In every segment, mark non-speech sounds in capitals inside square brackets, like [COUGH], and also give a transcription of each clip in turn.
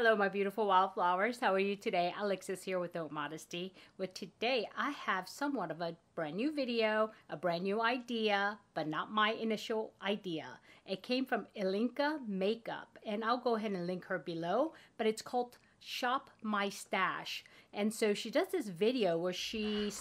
Hello, my beautiful wildflowers. How are you today? Alexis here with Haute Modesty. With today, I have somewhat of a brand new video, a brand new idea, but not my initial idea. It came from Ilinca Makeup, and I'll go ahead and link her below, but it's called Shop My Stash. And so she does this video where she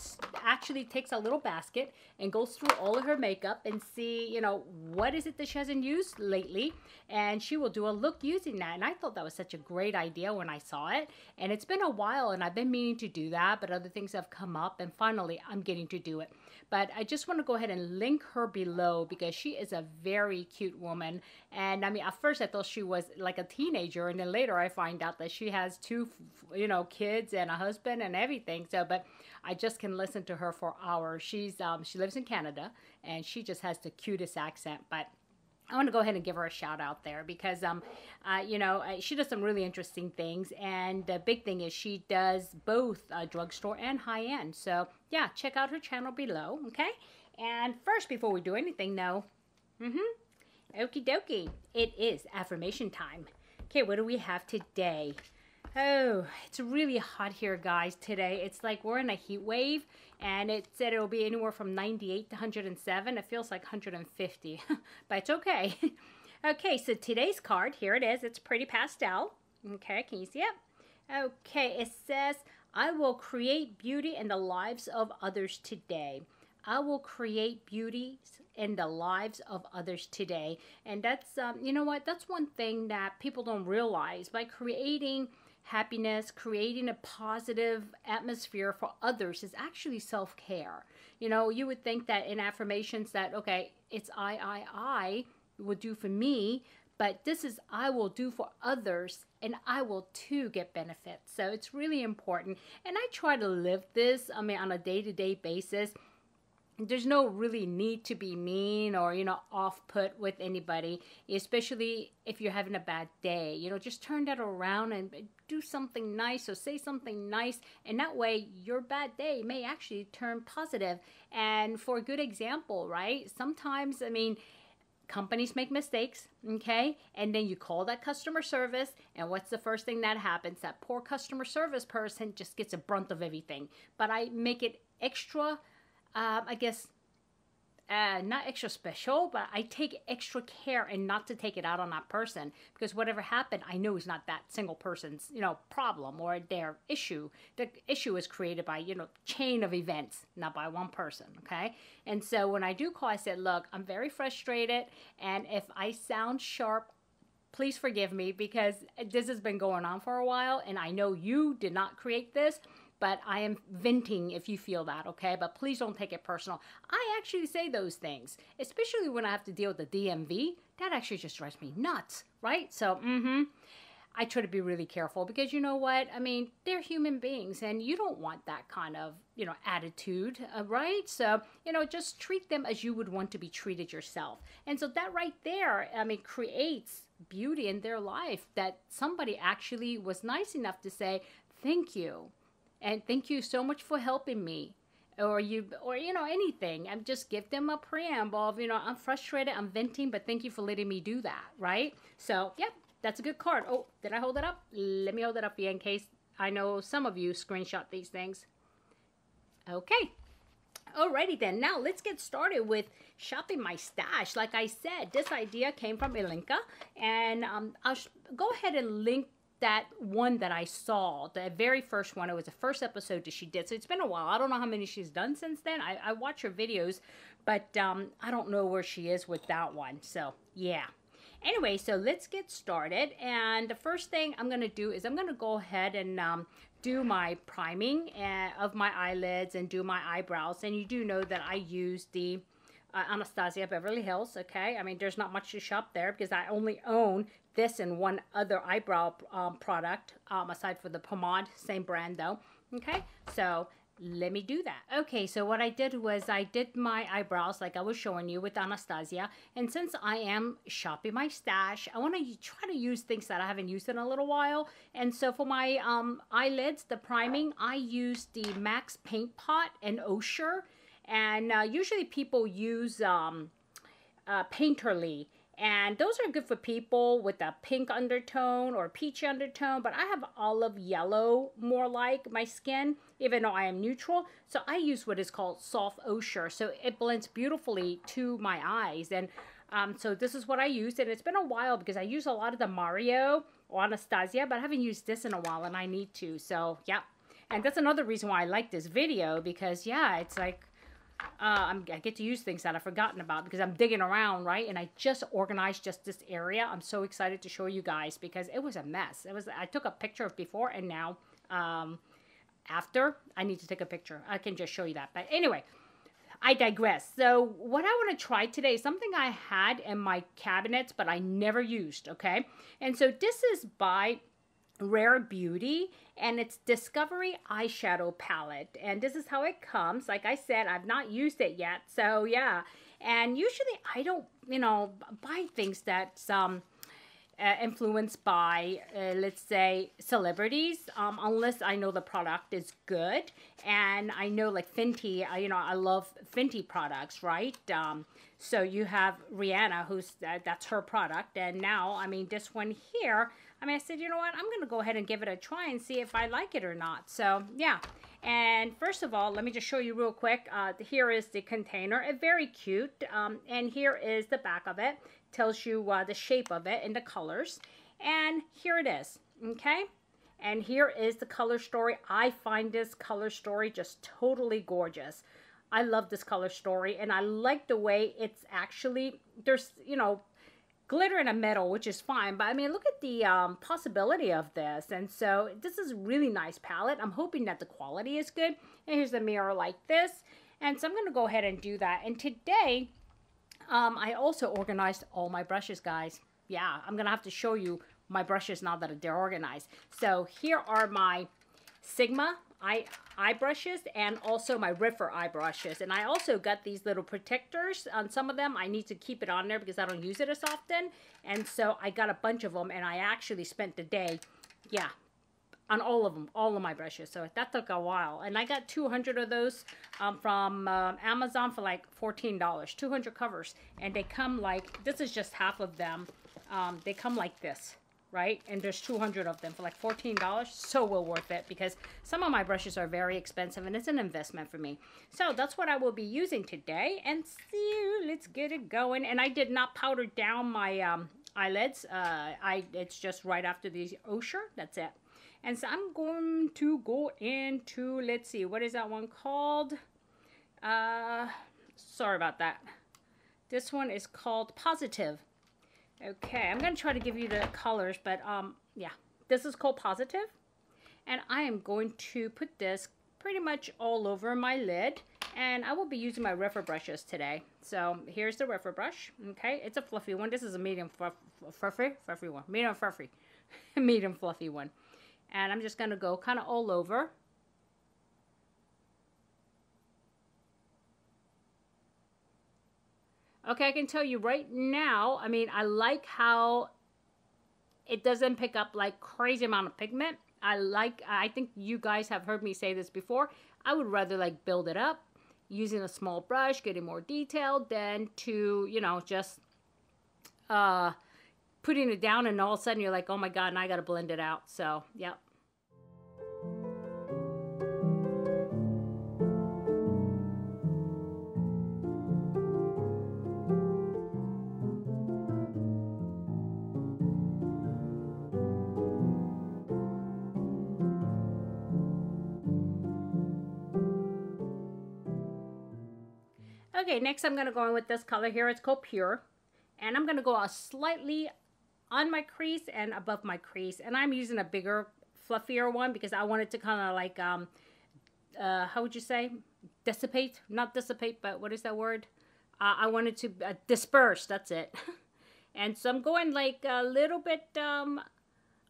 actually takes a little basket and goes through all of her makeup and see, you know, what is it that she hasn't used lately. And she will do a look using that. And I thought that was such a great idea when I saw it. And it's been a while and I've been meaning to do that, but other things have come up and finally I'm getting to do it. But I just want to go ahead and link her below because she is a very cute woman. And I mean, at first I thought she was like a teenager. And then later I find out that she has two, you know, kids and a husband and everything. So, but I just can listen to her for hours. She's um, she lives in Canada and she just has the cutest accent. But I want to go ahead and give her a shout out there because, um, uh, you know, uh, she does some really interesting things. And the big thing is she does both uh, drugstore and high end. So, yeah, check out her channel below, okay? And first, before we do anything, though, mm-hmm, okie dokie, it is affirmation time. Okay, what do we have today? Oh, it's really hot here, guys, today. It's like we're in a heat wave, and it said it will be anywhere from 98 to 107. It feels like 150, [LAUGHS] but it's okay. [LAUGHS] okay, so today's card, here it is. It's pretty pastel. Okay, can you see it? Okay, it says, I will create beauty in the lives of others today. I will create beauty in the lives of others today. And that's, um, you know what, that's one thing that people don't realize. By creating happiness, creating a positive atmosphere for others is actually self care. You know, you would think that in affirmations that, okay, it's I, I, I would do for me, but this is I will do for others and I will too get benefits. So it's really important. And I try to live this, I mean, on a day to day basis there's no really need to be mean or you know off put with anybody especially if you're having a bad day you know just turn that around and do something nice or say something nice and that way your bad day may actually turn positive. and for a good example right sometimes i mean companies make mistakes, okay? And then you call that customer service, and what's the first thing that happens? That poor customer service person just gets a brunt of everything. But I make it extra um, I guess, uh, not extra special, but I take extra care and not to take it out on that person because whatever happened, I know is not that single person's, you know, problem or their issue. The issue is created by, you know, chain of events, not by one person, okay? And so when I do call, I said, look, I'm very frustrated, and if I sound sharp, please forgive me because this has been going on for a while, and I know you did not create this but I am venting if you feel that, okay? But please don't take it personal. I actually say those things, especially when I have to deal with the DMV. That actually just drives me nuts, right? So, mm-hmm. I try to be really careful because you know what? I mean, they're human beings and you don't want that kind of, you know, attitude, uh, right? So, you know, just treat them as you would want to be treated yourself. And so that right there, I mean, creates beauty in their life that somebody actually was nice enough to say, thank you and thank you so much for helping me. Or you or you know anything. And just give them a preamble of you know i'm frustrated i'm venting but thank you for letting me do that right? So yep that's a good card. Oh did i hold it up? Let me hold it up here in case i know some of you screenshot these things. Okay. Alrighty then, now let's get started with shopping my stash. Like I said, this idea came from Ilinca, and um, I'll go ahead and link that one that I saw, the very first one, it was the first episode that she did. So it's been a while. I don't know how many she's done since then. I, I watch her videos, but um, I don't know where she is with that one. So yeah. Anyway, so let's get started. And the first thing I'm going to do is I'm going to go ahead and um, do my priming uh, of my eyelids and do my eyebrows. And you do know that I use the uh, Anastasia Beverly Hills, okay? I mean, there's not much to shop there because I only own this and one other eyebrow um, product um, aside for the pomade, same brand though, okay? So let me do that. Okay, so what I did was I did my eyebrows like I was showing you with Anastasia. And since I am shopping my stash, I want to try to use things that I haven't used in a little while. And so for my um, eyelids, the priming, I use the Max Paint Pot and Osher. And uh, usually people use um, uh, Painterly. And those are good for people with a pink undertone or peachy undertone, but I have olive yellow more like my skin, even though I am neutral. So I use what is called soft ochre. So it blends beautifully to my eyes. And um, so this is what I use. And it's been a while because I use a lot of the Mario or Anastasia, but I haven't used this in a while and I need to. So yeah. And that's another reason why I like this video because yeah, it's like uh, i get to use things that I've forgotten about because I'm digging around, right? And I just organized just this area. I'm so excited to show you guys because it was a mess. It was. I took a picture of before and now. Um, after, I need to take a picture. I can just show you that. But anyway, I digress. So what I want to try today is something I had in my cabinets, but I never used, okay? And so this is by Rare Beauty and it's Discovery eyeshadow palette. And this is how it comes. Like I said, I've not used it yet. So yeah. And usually I don't, you know, buy things that's um, uh, influenced by, uh, let's say, celebrities, um, unless I know the product is good. And I know like Fenty, I, you know, I love Fenty products, right? Um, so you have Rihanna, who's, uh, that's her product. And now, I mean, this one here, I mean, I said, you know what? I'm going to go ahead and give it a try and see if I like it or not. So, yeah. And first of all, let me just show you real quick. Uh, here is the container. It's very cute. Um, and here is the back of it. Tells you uh, the shape of it and the colors. And here it is. Okay. And here is the color story. I find this color story just totally gorgeous. I love this color story and I like the way it's actually, there's, you know, glitter in a metal, which is fine. But I mean, look at the um, possibility of this. And so this is a really nice palette. I'm hoping that the quality is good. And here's the mirror like this. And so I'm going to go ahead and do that. And today, um, I also organized all my brushes, guys. Yeah, I'm going to have to show you my brushes now that they're organized. So here are my Sigma eye, brushes and also my Rephr eye brushes. And I also got these little protectors on some of them. I need to keep it on there because I don't use it as often. And so I got a bunch of them and I actually spent the day, yeah, on all of them, all of my brushes. So that took a while. And I got 200 of those um, from uh, Amazon for like $14, 200 covers. And they come like, this is just half of them. Um, they come like this right? And there's 200 of them for like $14. So well worth it because some of my brushes are very expensive and it's an investment for me. So that's what I will be using today. And see, let's get it going. And I did not powder down my um, eyelids. Uh, I It's just right after the Ochre. That's it. And so I'm going to go into, let's see, what is that one called? Uh, sorry about that. This one is called Positive. Okay, I'm going to try to give you the colors, but um, yeah, this is called Positive. And I am going to put this pretty much all over my lid. And I will be using my Rephr brushes today. So here's the Rephr brush. Okay, it's a fluffy one. This is a medium fluff, fluffy, fluffy one. Medium fluffy. [LAUGHS] medium fluffy one. And I'm just going to go kind of all over. Okay, I can tell you right now, I mean, I like how it doesn't pick up like crazy amount of pigment. I like, I think you guys have heard me say this before. I would rather like build it up using a small brush, getting more detail than to, you know, just uh, putting it down and all of a sudden you're like, oh my God, and I got to blend it out. So, yep. Okay, next I'm going to go in with this color here. It's called Pure. And I'm going to go a slightly on my crease and above my crease. And I'm using a bigger, fluffier one because I want it to kind of like, um, uh, how would you say? Dissipate? Not dissipate, but what is that word? Uh, I want it to uh, disperse. That's it. [LAUGHS] and so I'm going like a little bit um,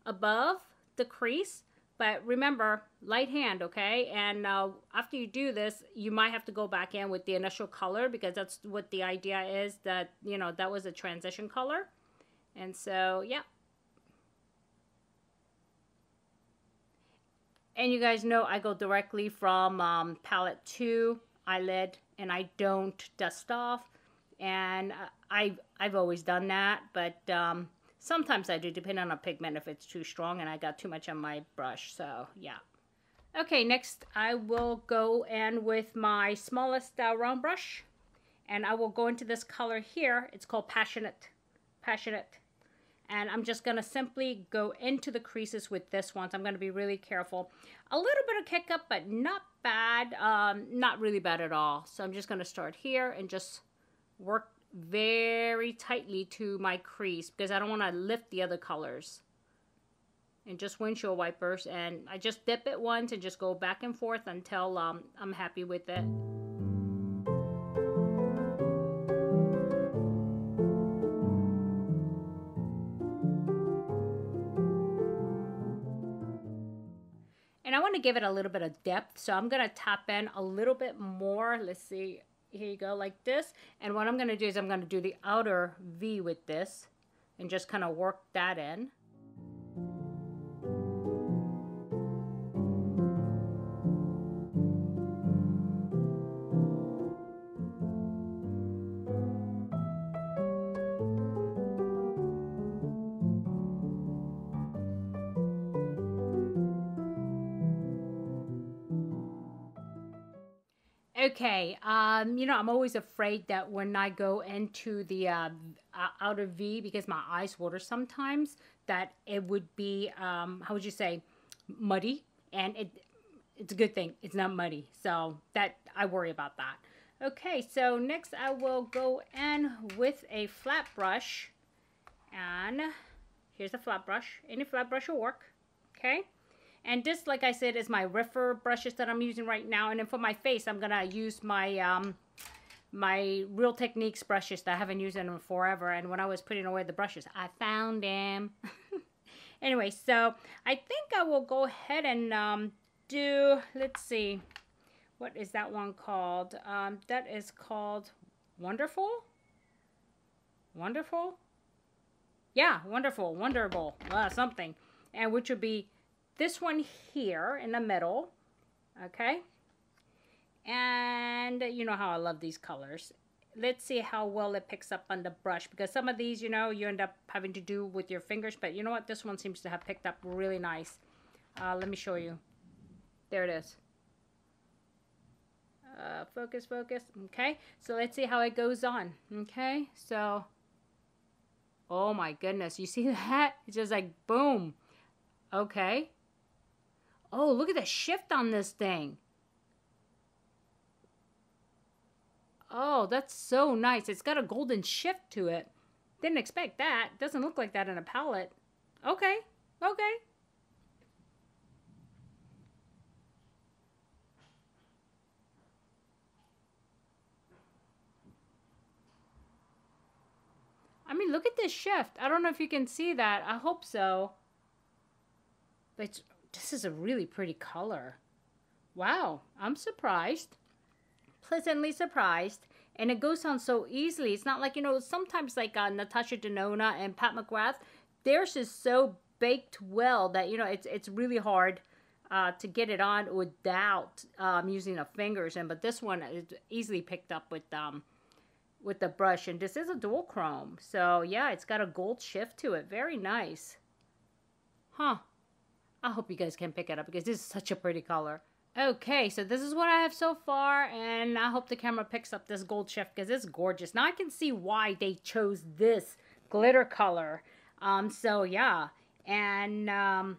above the crease. But remember, light hand, okay? And uh, after you do this, you might have to go back in with the initial color because that's what the idea is that, you know, that was a transition color. And so, yeah. And you guys know I go directly from um, palette to eyelid and I don't dust off. And I've, I've always done that, but um, sometimes I do, depending on the pigment, if it's too strong and I got too much on my brush. So, yeah. Okay, next I will go in with my smallest uh, round brush. And I will go into this color here. It's called Passionate. Passionate and I'm just going to simply go into the creases with this one. So I'm going to be really careful. A little bit of kick up, but not bad. Um, not really bad at all. So I'm just going to start here and just work very tightly to my crease because I don't want to lift the other colors. And just windshield wipers. And I just dip it once and just go back and forth until um, I'm happy with it. And I want to give it a little bit of depth. So I'm going to tap in a little bit more. Let's see. Here you go, like this. And what I'm going to do is I'm going to do the outer V with this and just kind of work that in. Okay, um, you know, I'm always afraid that when I go into the uh, outer V, because my eyes water sometimes, that it would be, um, how would you say, muddy. And it it's a good thing it's not muddy. So that I worry about that. Okay, so next I will go in with a flat brush. And here's a flat brush. Any flat brush will work. Okay. And this, like I said, is my Rephr brushes that I'm using right now. And then for my face, I'm going to use my um, my Real Techniques brushes that I haven't used in forever. And when I was putting away the brushes, I found them. [LAUGHS] anyway, so I think I will go ahead and um, do, let's see, what is that one called? Um, that is called Wonderful? Wonderful? Yeah, Wonderful, Wonderful, uh, something. And which would be this one here in the middle, okay? And you know how I love these colors. Let's see how well it picks up on the brush because some of these, you know, you end up having to do with your fingers. But you know what? This one seems to have picked up really nice. Uh, let me show you. There it is. Uh, focus, focus. Okay, so let's see how it goes on. Okay, so, oh my goodness, you see [LAUGHS] that? It's just like boom. Okay, Oh, look at the shift on this thing. Oh, that's so nice. It's got a golden shift to it. Didn't expect that. Doesn't look like that in a palette. Okay, okay. I mean, look at this shift. I don't know if you can see that. I hope so. But this is a really pretty color. Wow, I'm surprised. Pleasantly surprised. And it goes on so easily. It's not like, you know, sometimes like uh, Natasha Denona and Pat McGrath, theirs is so baked well that, you know, it's, it's really hard uh, to get it on without um, using the fingers. And But this one is easily picked up with um, with the brush. And this is a dual chrome. So, yeah, it's got a gold shift to it. Very nice. Huh. I hope you guys can pick it up because this is such a pretty color. Okay, so this is what I have so far, and I hope the camera picks up this gold shift because it's gorgeous. Now I can see why they chose this glitter color. Um, so yeah, and um,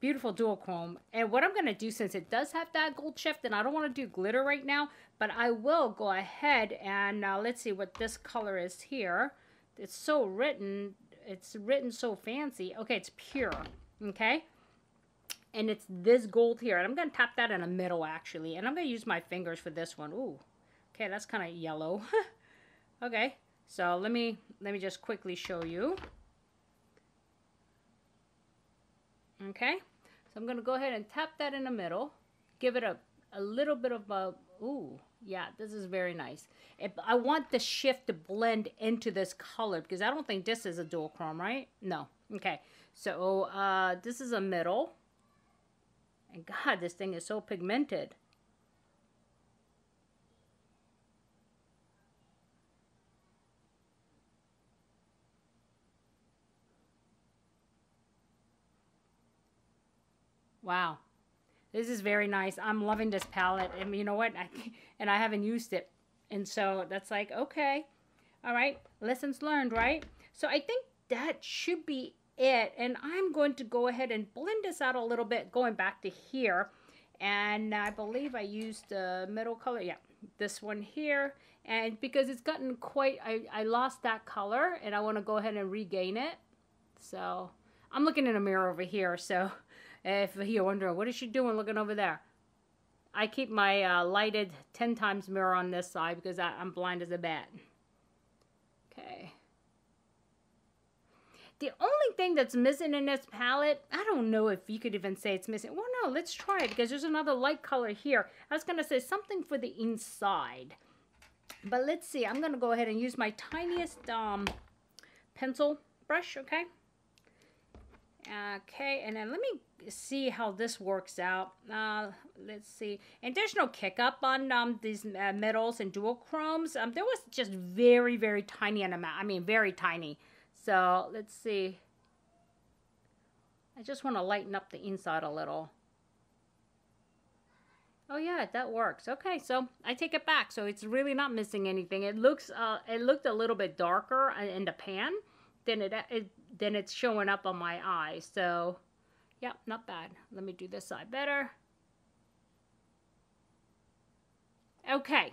beautiful duochrome. And what I'm going to do, since it does have that gold shift, and I don't want to do glitter right now, but I will go ahead and uh, let's see what this color is here. It's so written, it's written so fancy. Okay, it's pure, okay? And it's this gold here. And I'm going to tap that in the middle, actually. And I'm going to use my fingers for this one. Ooh, okay, that's kind of yellow. [LAUGHS] okay, so let me, let me just quickly show you. Okay, so I'm going to go ahead and tap that in the middle. Give it a, a little bit of a, ooh, yeah, this is very nice. If I want the shift to blend into this color because I don't think this is a dual chrome, right? No. Okay, so uh, this is a middle. And God, this thing is so pigmented. Wow. This is very nice. I'm loving this palette. And you know what? I, [LAUGHS] and I haven't used it. And so that's like, okay. All right. Lessons learned, right? So I think that should be it. And I'm going to go ahead and blend this out a little bit, going back to here. And I believe I used the middle color. Yeah, this one here. And because it's gotten quite, I, I lost that color and I want to go ahead and regain it. So I'm looking in a mirror over here. So [LAUGHS] if you're wondering, what is she doing looking over there? I keep my uh, lighted 10 times mirror on this side because I, I'm blind as a bat. Okay. The only thing that's missing in this palette, I don't know if you could even say it's missing. Well, no, let's try it because there's another light color here. I was going to say something for the inside. But let's see. I'm going to go ahead and use my tiniest um, pencil brush, okay? Okay, and then let me see how this works out. Uh, let's see. And there's no kick up on um, these uh, metals and duochromes. Um, there was just very, very tiny an amount. I mean, very tiny. So let's see. I just want to lighten up the inside a little. Oh yeah, that works. Okay, so I take it back. So it's really not missing anything. It looks, uh, it looked a little bit darker in the pan than it, it than it's showing up on my eye. So Yep, not bad. Let me do this side better. Okay,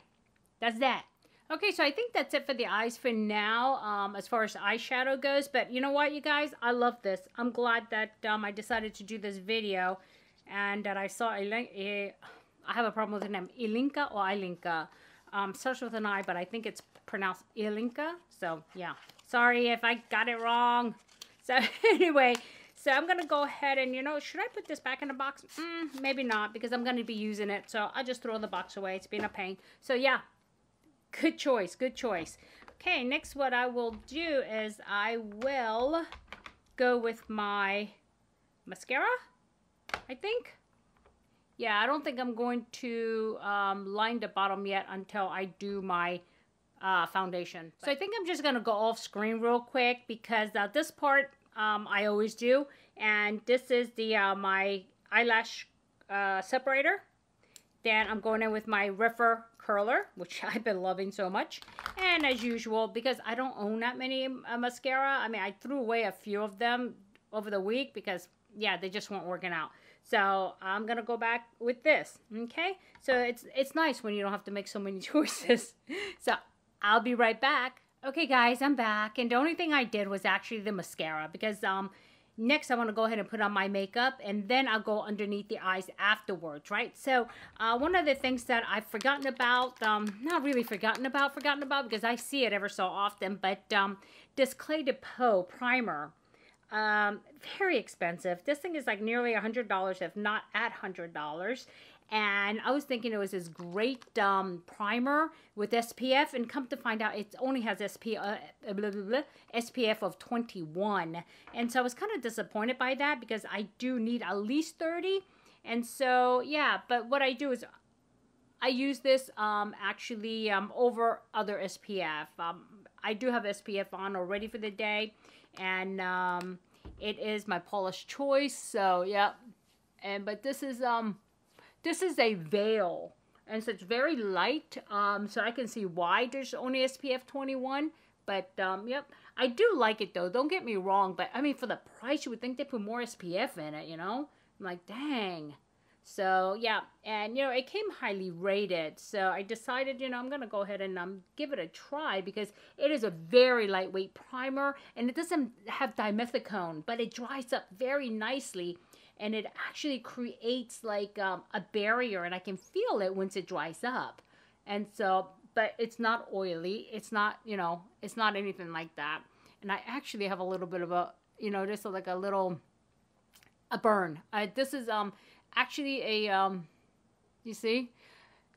that's that. Okay, so I think that's it for the eyes for now, um, as far as eyeshadow goes. But you know what, you guys? I love this. I'm glad that um, I decided to do this video and that I saw a, a I have a problem with the name, Ilinka or Ilinka. Um, starts with an I, but I think it's pronounced Ilinka. So, yeah. Sorry if I got it wrong. So, [LAUGHS] anyway, so I'm going to go ahead and, you know, should I put this back in the box? Mm, maybe not because I'm going to be using it. So I'll just throw the box away. It's been a pain. So yeah, good choice. Good choice. Okay, next what I will do is I will go with my mascara, I think. Yeah, I don't think I'm going to um, line the bottom yet until I do my uh, foundation. So I think I'm just going to go off screen real quick because uh, this part um, I always do. And this is the uh, my eyelash uh, separator. Then I'm going in with my Rephr curler, which [LAUGHS] I've been loving so much. And as usual, because I don't own that many uh, mascara, I mean, I threw away a few of them over the week because, yeah, they just weren't working out. So I'm gonna go back with this. Okay, so it's it's nice when you don't have to make so many [LAUGHS] choices. so I'll be right back. Okay, guys, I'm back. And the only thing I did was actually the mascara because um, next I want to go ahead and put on my makeup and then I'll go underneath the eyes afterwards, right? So uh, one of the things that I've forgotten about, um, not really forgotten about, forgotten about because I see it ever so often, but um, this Clé de Peau primer, um, very expensive. This thing is like nearly a $100, if not at $100 and I was thinking it was this great um, primer with SPF, and come to find out, it only has SPF, uh, blah, blah, blah, SPF of 21. And so I was kind of disappointed by that because I do need at least 30. And so, yeah, but what I do is I use this um, actually um, over other SPF. Um, I do have SPF on already for the day, and um, it is my Paula's Choice. So, yeah. And but this is um this is a veil, and so it's very light, um, so I can see why there's only SPF 21. But, um, yep, I do like it, though. Don't get me wrong. But, I mean, for the price, you would think they put more SPF in it, you know? I'm like, dang. So, yeah. And, you know, it came highly rated. So, I decided, you know, I'm to go ahead and um, give it a try because it is a very lightweight primer. And it doesn't have dimethicone, but it dries up very nicely and it actually creates like um, a barrier and I can feel it once it dries up. And so, but it's not oily. It's not, you know, it's not anything like that. And I actually have a little bit of a, you know, just like a little, a burn. Uh, this is um actually a, um, you see,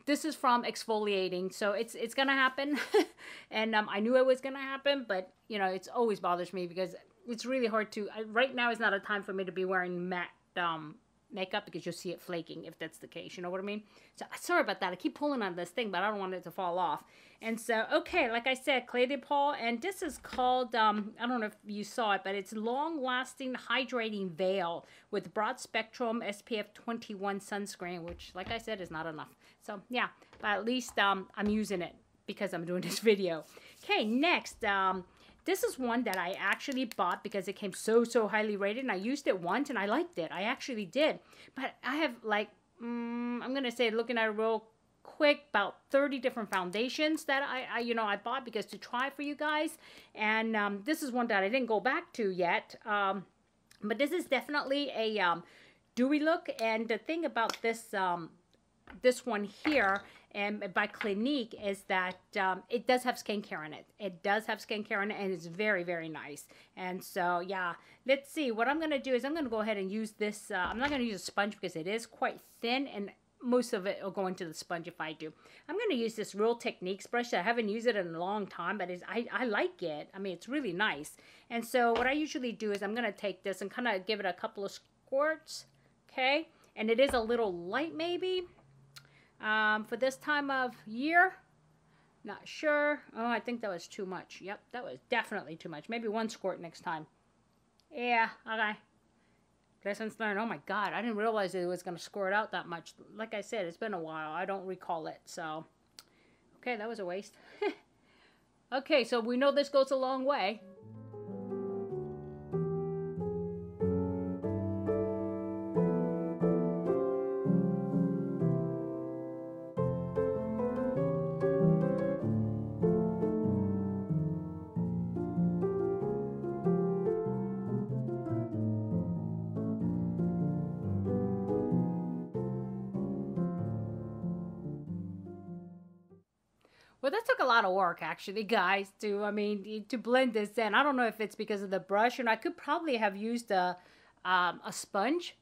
this is from exfoliating so it's it's gonna happen [LAUGHS] and um, i knew it was gonna happen but you know it's always bothers me because it's really hard to I, right now is not a time for me to be wearing matte um, makeup because you'll see it flaking if that's the case. You know what I mean? So sorry about that. I keep pulling on this thing, but I don't want it to fall off. And so, okay, like I said, Clé de and this is called, um, I don't know if you saw it, but it's Long Lasting Hydrating Veil with Broad Spectrum SPF 21 sunscreen, which, like I said, is not enough. So, yeah, but at least um, I'm using it because I'm doing this [LAUGHS] video. Okay, next, um, this is one that I actually bought because it came so, so highly rated, and I used it once, and I liked it. I actually did. But I have, like, mm, I'm going to say, looking at it real quick about 30 different foundations that I, I, you know I bought because to try for you guys and um, this is one that I didn't go back to yet um, but this is definitely a um, dewy look and the thing about this um, this one here and by Clinique is that um, it does have skincare in it. It does have skincare in it, and it's very, very nice. And so, yeah, let's see. What I'm going to do is I'm going to go ahead and use this. Uh, I'm not going to use a sponge because it is quite thin, and most of it will go into the sponge if I do. I'm going to use this Real Techniques brush. I haven't used it in a long time, but I, I like it. I mean, it's really nice. And so what I usually do is I'm going to take this and kind of give it a couple of squirts, okay? And it is a little light maybe um, for this time of year. Not sure. Oh, I think that was too much. Yep, that was definitely too much. Maybe one squirt next time. Yeah, okay. Lessons learned. Oh my God, I didn't realize it was going to squirt out that much. Like I said, it's been a while. I don't recall it. So, okay, that was a waste. [LAUGHS] okay, so we know this goes a long way. Lot of work, actually, guys. To I mean, to blend this in. I don't know if it's because of the brush, and I could probably have used a um, a sponge,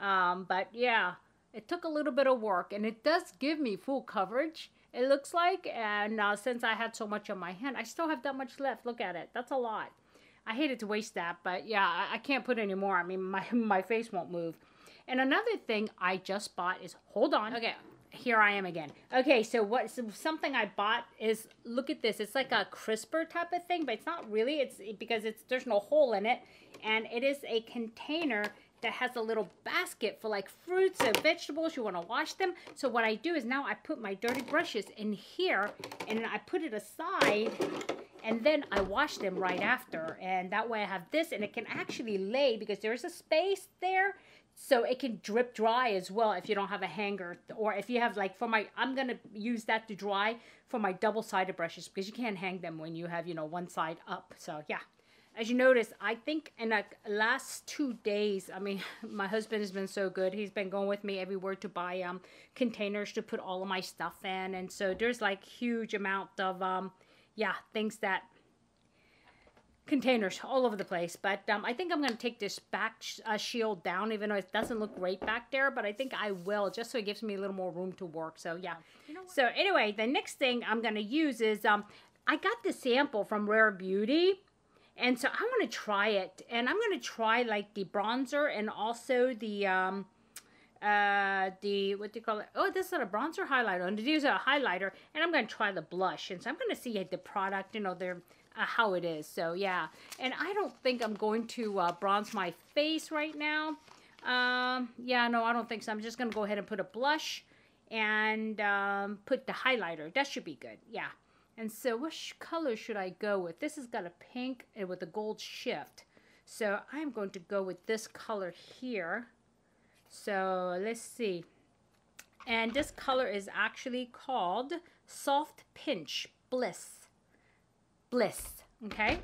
um, but yeah, it took a little bit of work, and it does give me full coverage. It looks like, and uh, since I had so much on my hand, I still have that much left. Look at it. That's a lot. I hated to waste that, but yeah, I, I can't put any more. I mean, [LAUGHS] my my face won't move. And another thing I just bought is hold on. Okay, here I am again. Okay, so what so something I bought is look at this. It's like a crisper type of thing, but it's not really. It's because it's there's no hole in it, and it is a container that has a little basket for like fruits and vegetables. You want to wash them. So what I do is now I put my dirty brushes in here, and I put it aside. And then I wash them right after. And that way I have this and it can actually lay because there's a space there so it can drip dry as well if you don't have a hanger or if you have like for my i'm gonna use that to dry for my double-sided brushes because you can't hang them when you have you know one side up. So yeah. As you notice i think in the last two days i mean [LAUGHS] my husband has been so good. He's been going with me everywhere to buy um containers to put all of my stuff in. And so there's like huge amount of um yeah things that containers all over the place. But um, I think I'm going to take this back sh uh, shield down, even though it doesn't look great back there. But I think I will, just so it gives me a little more room to work. So yeah. You know so anyway, the next thing I'm going to use is um, I got the sample from Rare Beauty. And so I want to try it. And I'm going to try like the bronzer and also the... Um, uh, the what do you call it? Oh, this is a bronzer highlighter. And these are a highlighter, and I'm gonna try the blush. And so I'm gonna see the product. You know, they're uh, how it is. So yeah, and I don't think I'm going to uh, bronze my face right now. Um, yeah, no, I don't think so. I'm just going to go ahead and put a blush and um, put the highlighter. That should be good. Yeah. And so which color should I go with? This has got a pink and with a gold shift. So I'm going to go with this color here. So let's see. And this color is actually called Soft Pinch Bliss bliss. Okay.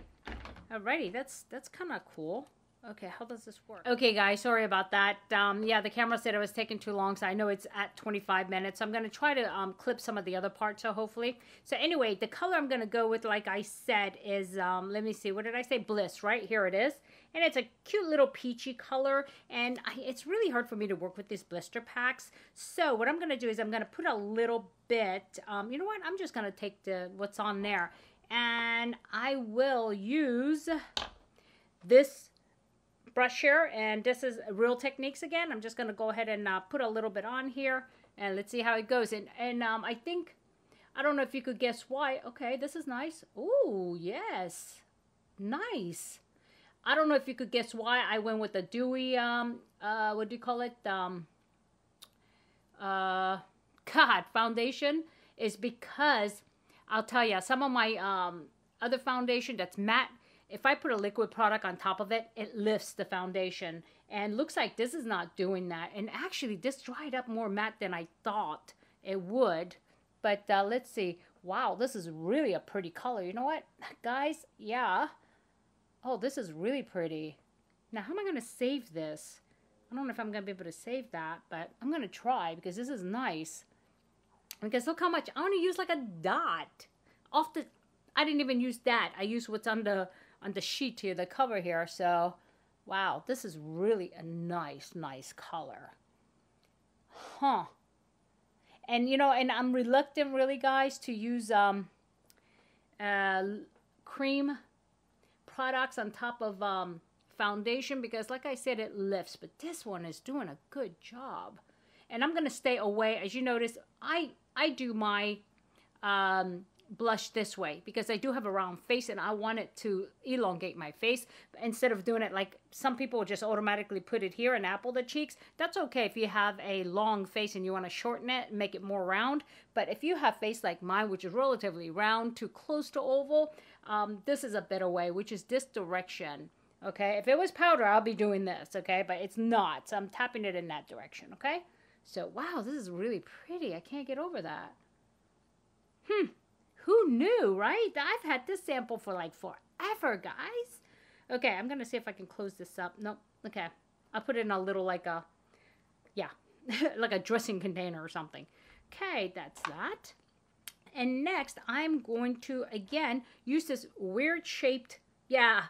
Alrighty, that's that's kind of cool. Okay, how does this work? Okay, guys, sorry about that. Um, yeah, the camera said it was taking too long, so I know it's at 25 minutes. So I'm going to try to um, clip some of the other parts, so hopefully. So anyway, the color I'm going to go with, like I said, is, um, let me see, what did I say? Bliss, right? Here it is. And it's a cute little peachy color, and I, it's really hard for me to work with these blister packs. So what I'm going to do is I'm going to put a little bit, um, you know what? I'm just going to take the what's on there and I will use this brush here, and this is Real Techniques again. I'm just going to go ahead and uh, put a little bit on here, and let's see how it goes. And, and um, I think, I don't know if you could guess why. Okay, this is nice. oh yes. Nice. I don't know if you could guess why I went with the dewy, um, uh, what do you call it? Um, uh, [LAUGHS] God, foundation is because I'll tell you, some of my um, other foundation that's matte, if I put a liquid product on top of it, it lifts the foundation. And looks like this is not doing that. And actually, this dried up more matte than I thought it would. But uh, let's see. Wow, this is really a pretty color. You know what, [LAUGHS] guys? Yeah. Oh, this is really pretty. Now, how am I going to save this? I don't know if I'm going to be able to save that, but I'm going to try because this is nice. Because look how much, I only use like a dot. Off the, I didn't even use that. I used what's on the, on the sheet here, the cover here. So, wow, this is really a nice, nice color. Huh. And, you know, and I'm reluctant really, guys, to use um, uh, cream products on top of um, foundation because like I said, it lifts. But this one is doing a good job. And I'm to stay away. As you notice, I, I do my um, blush this way because I do have a round face and I want it to elongate my face instead of doing it like some people just automatically put it here and apple the cheeks. That's okay if you have a long face and you want to shorten it and make it more round. But if you have face like mine, which is relatively round to close to oval, um, this is a better way, which is this direction. Okay, if it was powder, I'll be doing this, okay? But it's not, so I'm tapping it in that direction, okay? So, wow, this is really pretty. I can't get over that. Hmm, who knew, right? I've had this sample for like forever, guys. Okay, I'm going to see if I can close this up. Nope, okay. I'll put it in a little like a, yeah, [LAUGHS] like a dressing container or something. Okay, that's that. And next, I'm going to, again, use this weird shaped, yeah,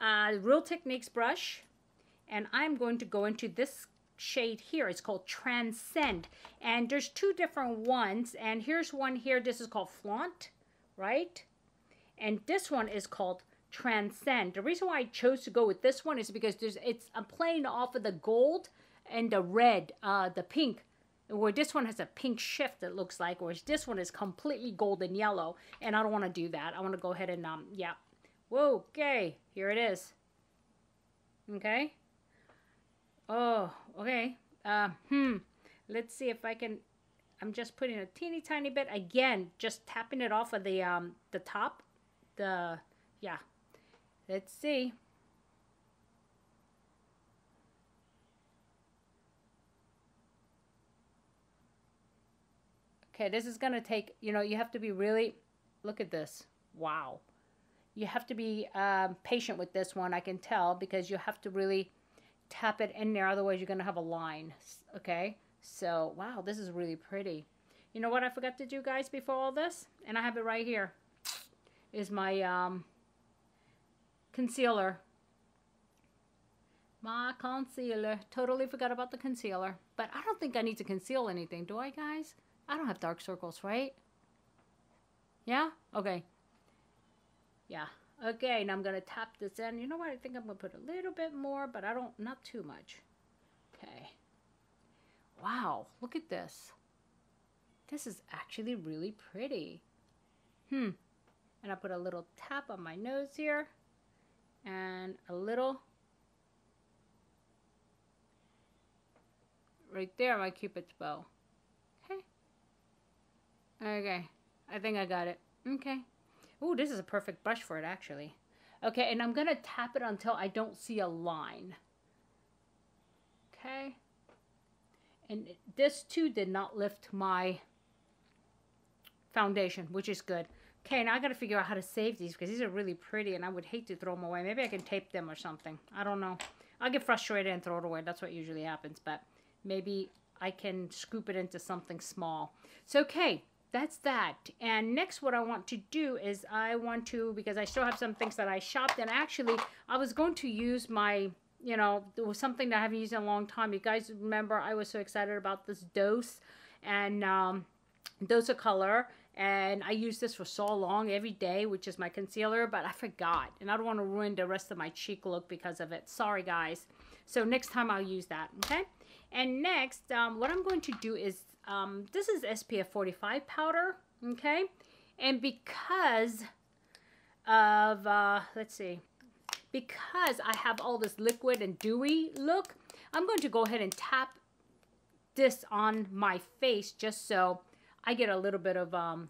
uh, Real Techniques brush. And I'm going to go into this shade here. It's called Transcend. And there's two different ones. And here's one here. This is called Flaunt, right? And this one is called Transcend. The reason why I chose to go with this one is because there's it's I'm playing off of the gold and the red, uh, the pink where this one has a pink shift it looks like whereas this one is completely golden yellow and I don't want to do that I want to go ahead and um yeah whoa okay here it is okay oh okay uh, hmm let's see if I can I'm just putting a teeny tiny bit again just tapping it off of the um the top the yeah let's see Okay, this is going to take, you know, you have to be really, look at this. Wow. You have to be um, patient with this one, I can tell, because you have to really tap it in there. Otherwise, you're going to have a line. Okay? So, wow, this is really pretty. You know what I forgot to do, guys, before all this? And I have it right here. Is my um, concealer. My concealer. Totally forgot about the concealer. But I don't think I need to conceal anything, do I, guys? I don't have dark circles, right? Yeah? Okay. Yeah. Okay, now I'm going to tap this in. You know what? I think I'm going to put a little bit more, but I don't, not too much. Okay. Wow, look at this. This is actually really pretty. Hmm. And I put a little tap on my nose here. And a little right there, my cupid's bow. Okay. Okay. I think I got it. Okay. Ooh, this is a perfect brush for it, actually. Okay, and I'm going to tap it until I don't see a line. Okay. And this, too, did not lift my foundation, which is good. Okay, now I got to figure out how to save these because these are really pretty and I would hate to throw them away. Maybe I can tape them or something. I don't know. I'll get frustrated and throw it away. That's what usually happens. But maybe I can scoop it into something small. So, okay that's that. And next what I want to do is I want to, because I still have some things that I shopped and actually I was going to use my, you know, it was something that I haven't used in a long time. You guys remember I was so excited about this dose and um, dose of color and I use this for so long every day, which is my concealer, but I forgot, and I don't want to ruin the rest of my cheek look because of it. Sorry, guys. So next time I'll use that, okay? And next, um, what I'm going to do is, um, this is SPF 45 powder, okay? And because of, uh, let's see, because I have all this liquid and dewy look, I'm going to go ahead and tap this on my face just so I get a little bit of um,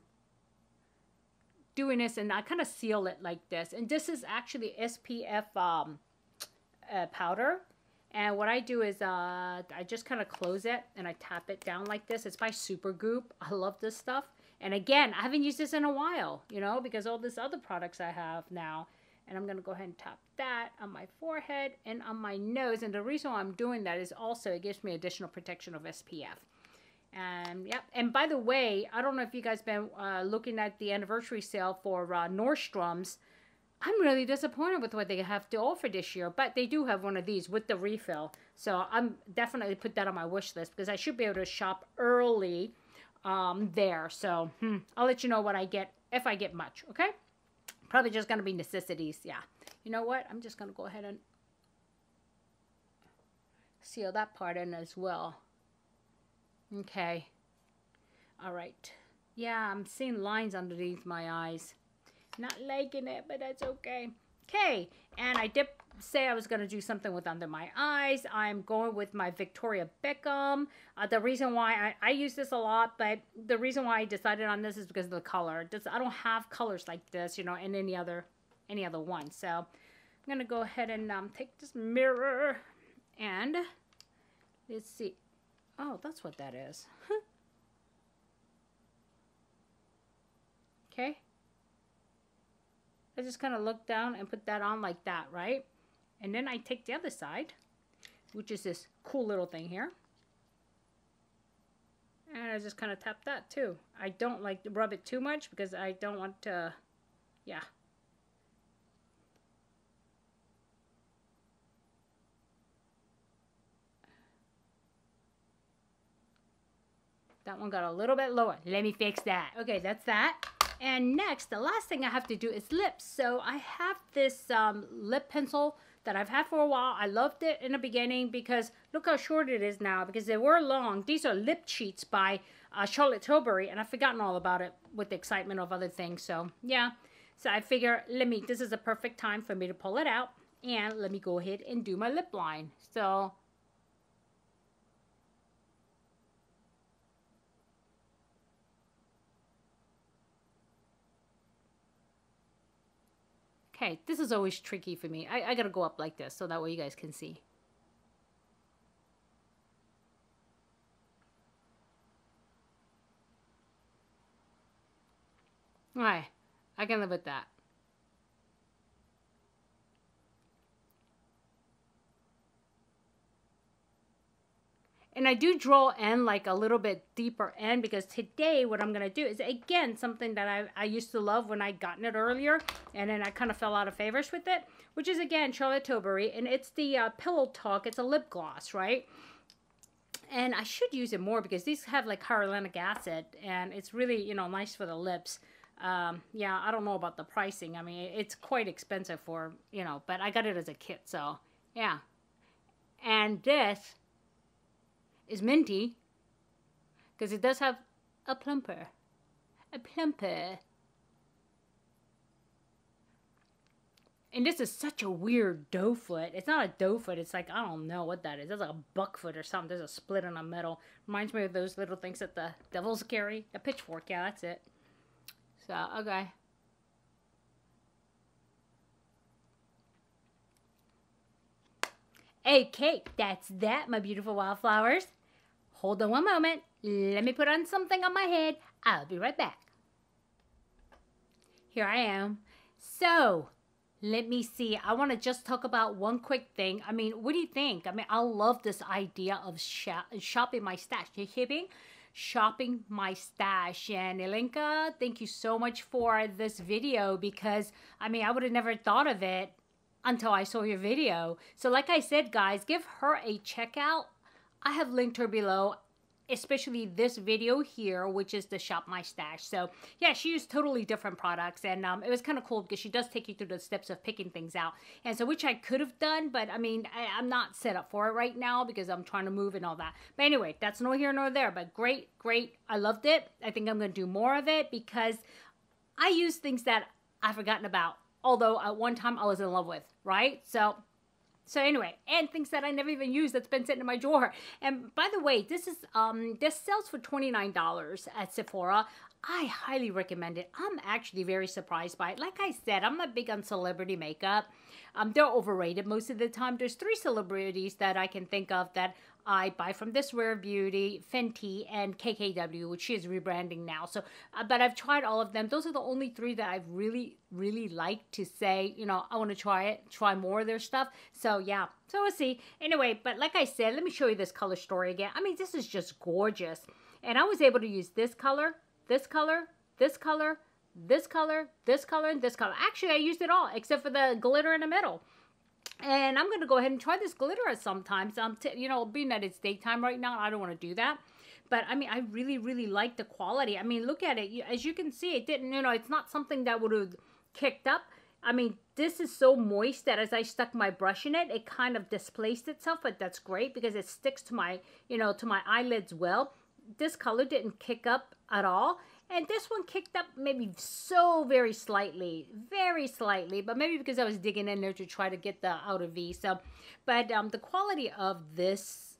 dewiness and I kind of seal it like this. And this is actually SPF um, uh, powder. And what I do is uh, I just kind of close it and I tap it down like this. It's by Supergoop. [LAUGHS] I love this stuff. And again, I haven't used this in a while, you know, because all these other products I have now. And I'm going to go ahead and tap that on my forehead and on my nose. And the reason why I'm doing that is also it gives me additional protection of SPF. And yep. And by the way, I don't know if you guys been uh, looking at the anniversary sale for uh, Nordstrom's. I'm really disappointed with what they have to offer this year, but they do have one of these with the refill. So I'm definitely put that on my wish list because I should be able to shop early um, there. So hmm, I'll let you know what I get if I get much. Okay. Probably just going to be necessities. Yeah. You know what? I'm just going to go ahead and seal that part in as well. Okay. All right. Yeah, I'm seeing lines underneath my eyes. Not liking it, but that's okay. Okay, and I did say I was going to do something with under my eyes. I'm going with my Victoria Beckham. Uh, the reason why I, I use this a lot, but the reason why I decided on this is because of the color. This, I don't have colors like this, you know, in any other any other one. So I'm going to go ahead and um, take this mirror and let's see. Oh, that's what that is. [LAUGHS] okay. I just kind of look down and put that on like that, right? And then I take the other side, which is this cool little thing here. And I just kind of tap that too. I don't like to rub it too much because I don't want to, yeah. That one got a little bit lower. Let me fix that. Okay, that's that. And next, the last thing I have to do is lips. So I have this um, lip pencil that I've had for a while. I loved it in the beginning because look how short it is now because they were long. These are lip cheats by uh, Charlotte Tilbury and I've forgotten all about it with the excitement of other things. So yeah, so I figure let me, this is a perfect time for me to pull it out and let me go ahead and do my lip line. So Okay, this is always tricky for me. I, I gotta go up like this so that way you guys can see. Alright, I can live with that. And I do draw in like a little bit deeper in because today what I'm going to do is again something that I, I used to love when I gotten it earlier and then I kind of fell out of favors with it, which is again Charlotte Tilbury and it's the uh, Pillow Talk. It's a lip gloss, right? And I should use it more because these have like hyaluronic acid and it's really, you know, nice for the lips. Um, yeah, I don't know about the pricing. I mean, it's quite expensive for, you know, but I got it as a kit, so yeah. And this is minty because it does have a plumper. A plumper. And this is such a weird doe foot. It's not a doe foot. It's like, I don't know what that is. It's like a buck foot or something. There's a split in the middle. Reminds me of those little things that the devils carry. A pitchfork. Yeah, that's it. So, okay. Okay, that's that, my beautiful wildflowers. Hold on one moment. Let me put on something on my head. I'll be right back. Here I am. So, let me see. I want to just talk about one quick thing. I mean, what do you think? I mean, I love this idea of shopping my stash. You shipping? Shopping my stash. And Ilinca, thank you so much for this video because, I mean, I would have never thought of it until I saw your video. So like I said, guys, give her a checkout I have linked her below. especially this video here, which is the Shop My Stash. So yeah, she used totally different products and um, it was kind of cool because she does take you through the steps of picking things out. And so which I could have done, but I mean, I, am not set up for it right now because I'm trying to move and all that. But anyway, that's no here nor there, but great, great. I loved it. I think I'm going to do more of it because I use things that I've forgotten about. Although at one time I was in love with, right? So so anyway, and things that I never even used that's been sitting in my drawer. And by the way, this is um this sells for $29 at Sephora. I highly recommend it. I'm actually very surprised by it. Like I said, I'm not big on celebrity makeup. Um, they're overrated most of the time. There's three celebrities that I can think of that I buy from This Rare Beauty, Fenty, and KKW, which she is rebranding now. So, uh, but I've tried all of them. Those are the only three that I've really, really liked to say, you know, I want to try it, try more of their stuff. So yeah, so we'll see. Anyway, but like I said, let me show you this color story again. I mean, this is just gorgeous. And I was able to use this color, this color, this color, this color, this color, and this color. Actually, I used it all except for the glitter in the middle. And I'm going to go ahead and try this glitter sometimes. Um, you know, being that it's daytime right now, I don't want to do that. But I mean, I really, really like the quality. I mean, look at it. As you can see, it didn't, you know, it's not something that would have kicked up. I mean, this is so moist that as I stuck my brush in it, it kind of displaced itself, but that's great because it sticks to my, you know, to my eyelids well. This color didn't kick up at all. And this one kicked up maybe so very slightly, very slightly, but maybe because I was digging in there to try to get the outer V. So, but um, the quality of this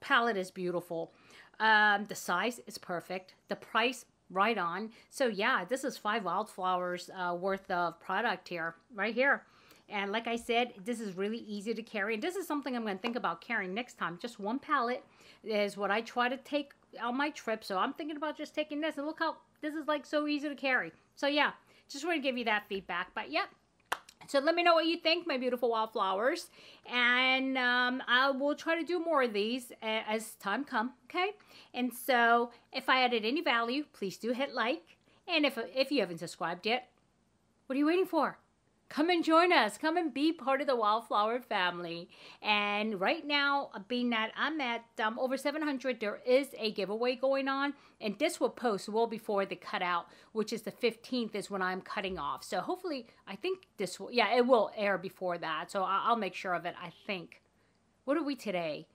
palette is beautiful. Um, the size is perfect. The price, right on. So yeah, this is five wildflowers uh, worth of product here, right here. And like I said, this is really easy to carry. And this is something I'm going to think about carrying next time. Just one palette is what I try to take on my trip. So I'm thinking about just taking this. And look how this is like so easy to carry. So yeah, just want to give you that feedback. But yep. So let me know what you think, my beautiful wildflowers. And um, I will try to do more of these as time come, okay? And so if I added any value, please do hit like. And if, if you haven't subscribed yet, what are you waiting for? Come and join us. Come and be part of the Wildflower family. And right now, being that I'm at um, over 700, there is a giveaway going on. And this will post well before the cutout, which is the 15th is when I'm cutting off. So hopefully, I think this will, yeah, it will air before that. So I'll make sure of it, I think. What are we today?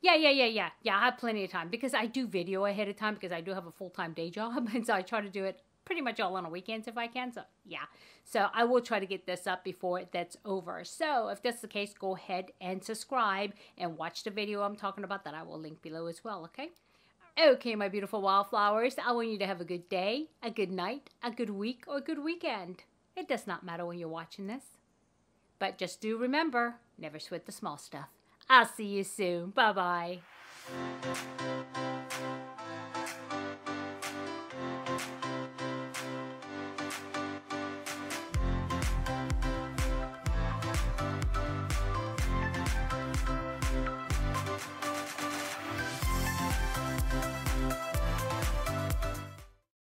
Yeah, yeah, yeah, yeah. Yeah, I have plenty of time because I do video ahead of time because I do have a full-time day job. [LAUGHS] And so I try to do it pretty much all on the weekends if I can. So yeah, so I will try to get this up before that's over. So if that's the case, go ahead and subscribe and watch the video I'm talking about that I will link below as well, okay? Okay, my beautiful wildflowers, I want you to have a good day, a good night, a good week, or a good weekend. It does not matter when you're watching this. But just do remember, never sweat the small stuff. I'll see you soon. Bye-bye.